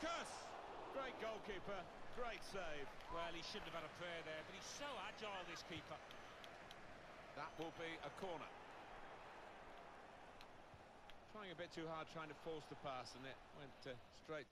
Lucas! Great goalkeeper, great save. Well, he shouldn't have had a prayer there, but he's so agile, this keeper. That will be a corner. Trying a bit too hard, trying to force the pass, and it went uh, straight